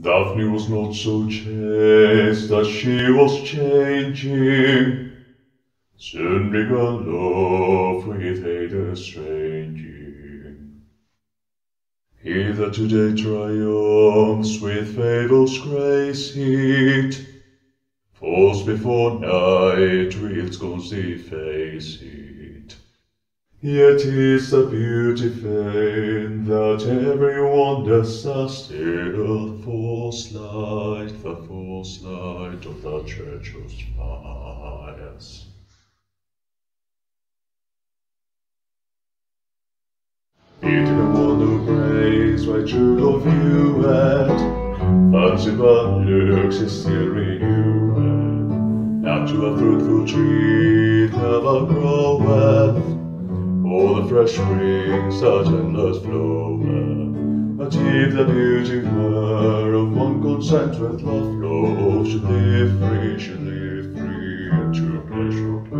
Daphne was not so chaste as she was changing. Soon began love with hate estranging. He that today triumphs with fables grace it, falls before night with scorns deface. Yet is the beauty fain that every wonders are still false light, the false light of the treacherous fires. Pity the one who prays my true love you had, fancy but looks is still renewed. Not to a fruitful tree never groweth, fresh spring such endless flow Achieve the beauty fair of one consent with love flow Should live free, should live free, into pleasure.